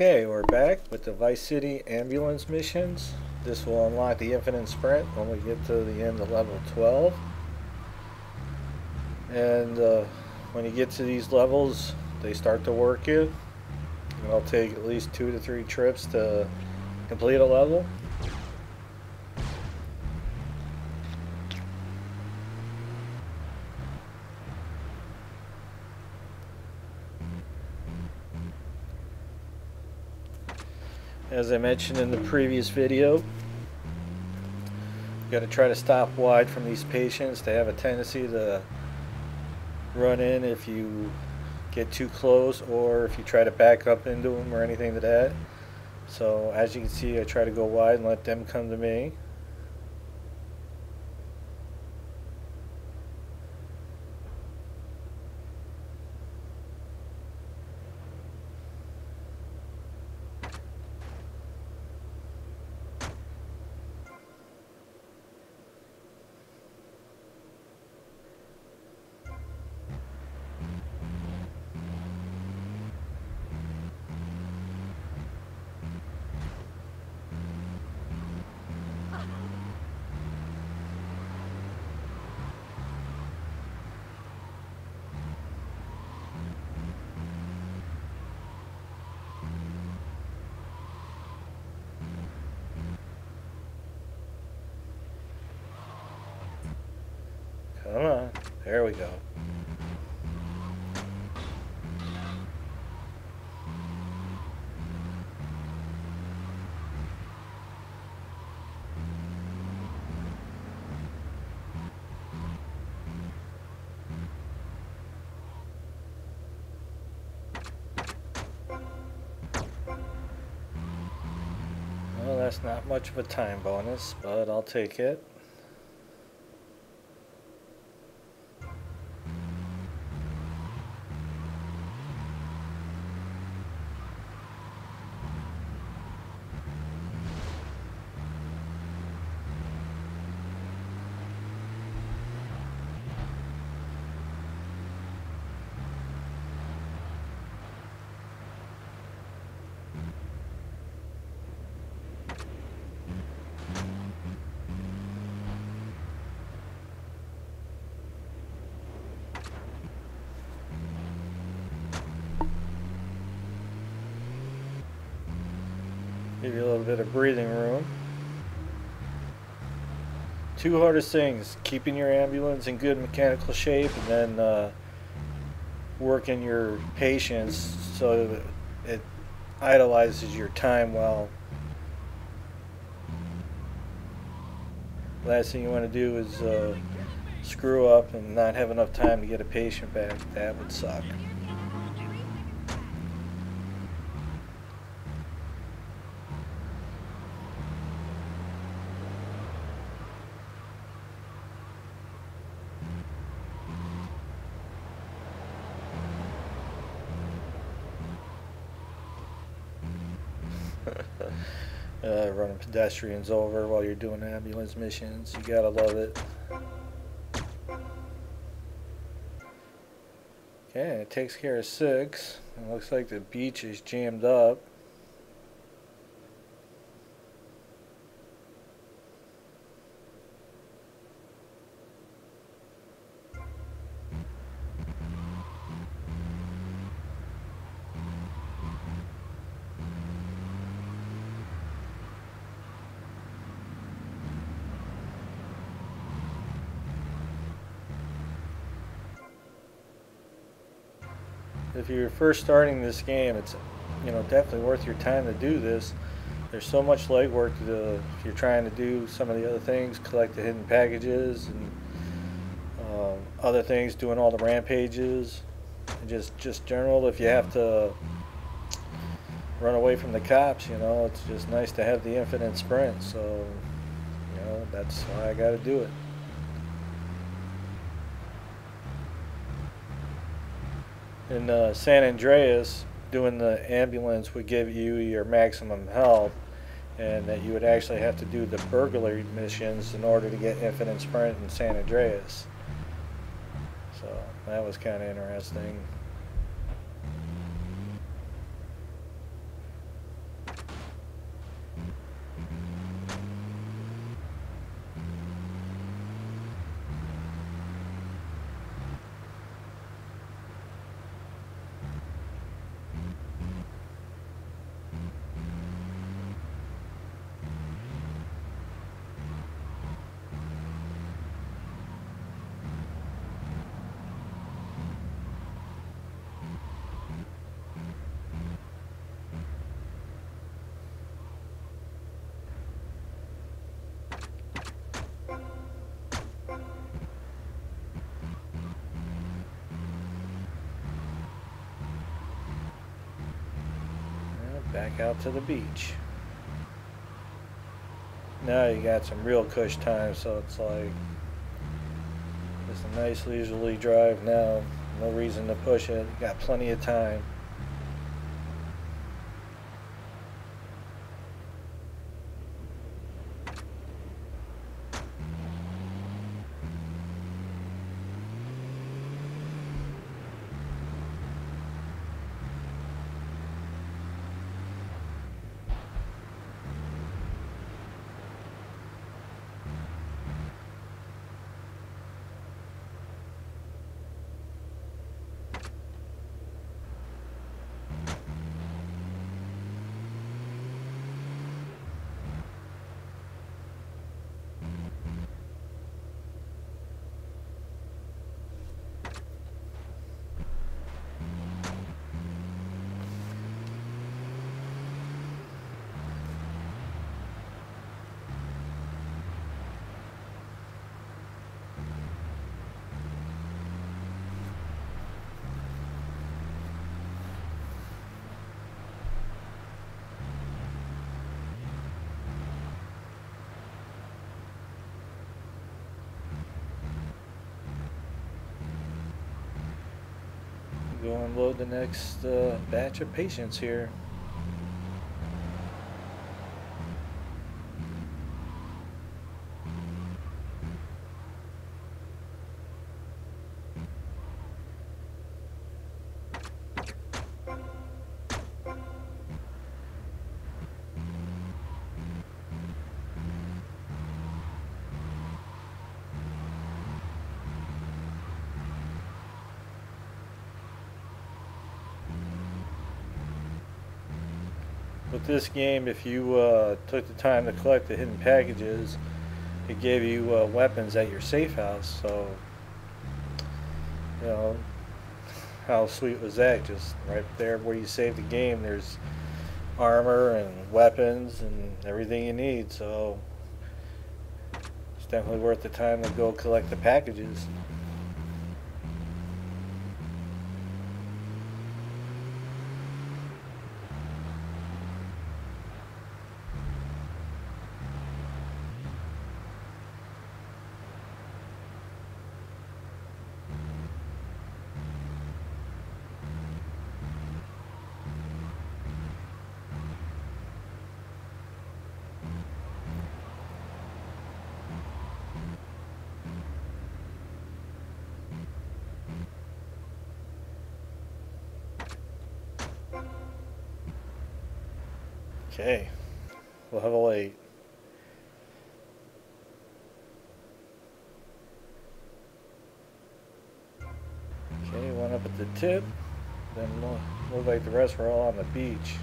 Okay, we're back with the Vice City ambulance missions. This will unlock the infinite sprint when we get to the end of level 12. And uh, when you get to these levels, they start to work you. It'll take at least two to three trips to complete a level. As I mentioned in the previous video, got to try to stop wide from these patients. They have a tendency to run in if you get too close or if you try to back up into them or anything to that. So as you can see, I try to go wide and let them come to me. Come on. There we go. Well, that's not much of a time bonus, but I'll take it. Give you a little bit of breathing room. Two hardest things, keeping your ambulance in good mechanical shape and then uh, working your patients so it idolizes your time well. Last thing you want to do is uh, screw up and not have enough time to get a patient back. That would suck. uh, running pedestrians over while you're doing ambulance missions. You gotta love it. Okay, it takes care of six. It looks like the beach is jammed up. If you're first starting this game, it's you know definitely worth your time to do this. There's so much legwork to if you're trying to do some of the other things, collect the hidden packages and um, other things, doing all the rampages, and just just general. If you have to run away from the cops, you know, it's just nice to have the infinite sprint. So, you know, that's why I got to do it. In uh, San Andreas, doing the ambulance would give you your maximum health, and that you would actually have to do the burglary missions in order to get infinite sprint in San Andreas. So that was kind of interesting. Back out to the beach. Now you got some real cush time, so it's like it's a nice leisurely drive now. No reason to push it. You got plenty of time. Go unload the next uh, batch of patients here. With this game, if you uh, took the time to collect the hidden packages, it gave you uh, weapons at your safe house. So, you know, how sweet was that? Just right there where you save the game, there's armor and weapons and everything you need. So, it's definitely worth the time to go collect the packages. Okay, level 8. Okay, one up at the tip. Then look like the rest were all on the beach.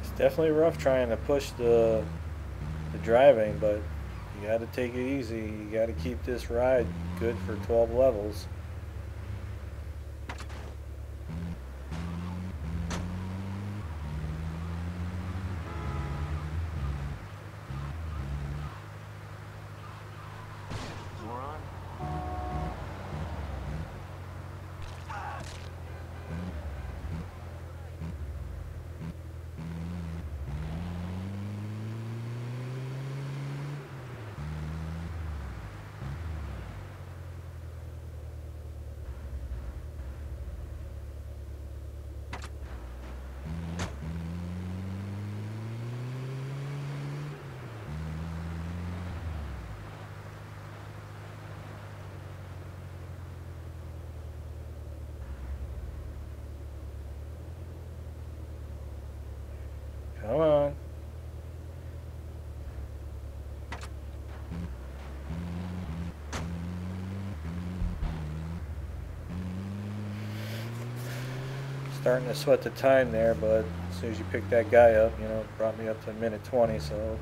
It's definitely rough trying to push the the driving, but you got to take it easy. You got to keep this ride good for 12 levels. starting to sweat the time there, but as soon as you pick that guy up, you know, it brought me up to a minute 20, so.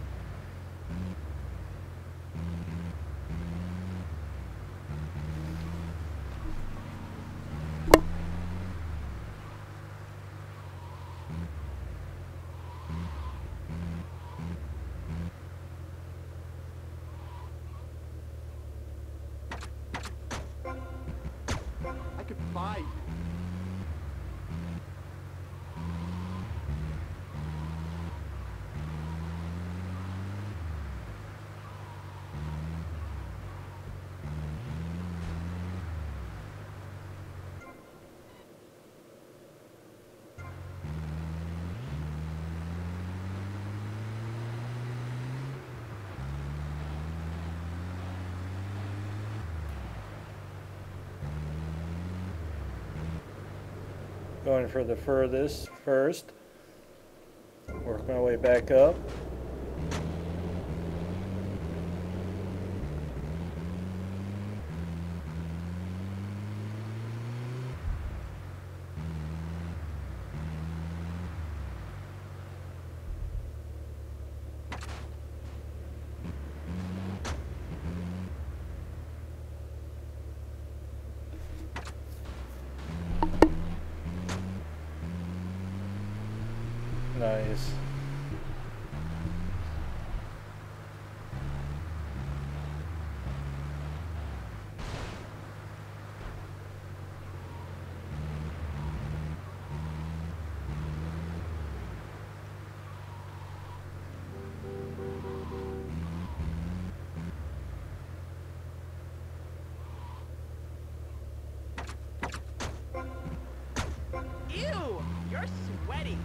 I could Going for the furthest first. Work my way back up. Nice. Ew! You're sweaty.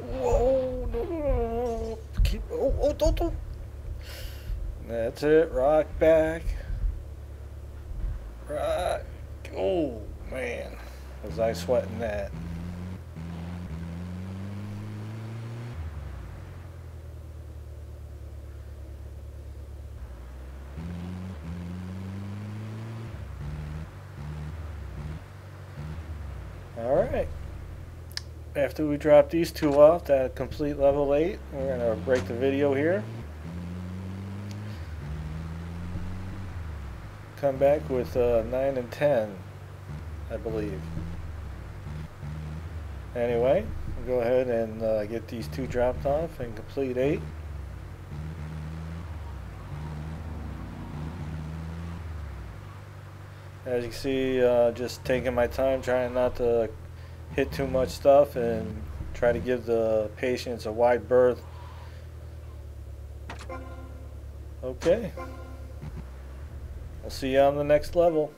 Whoa, no, no, no, no. Oh. That's it, rock back. Rock. Oh, man. Was I sweating that? All right. After we drop these two off to complete level 8, we're going to break the video here. Come back with uh, 9 and 10, I believe. Anyway, we'll go ahead and uh, get these two dropped off and complete 8. As you see, uh, just taking my time, trying not to hit too much stuff and try to give the patients a wide berth. Okay. I'll see you on the next level.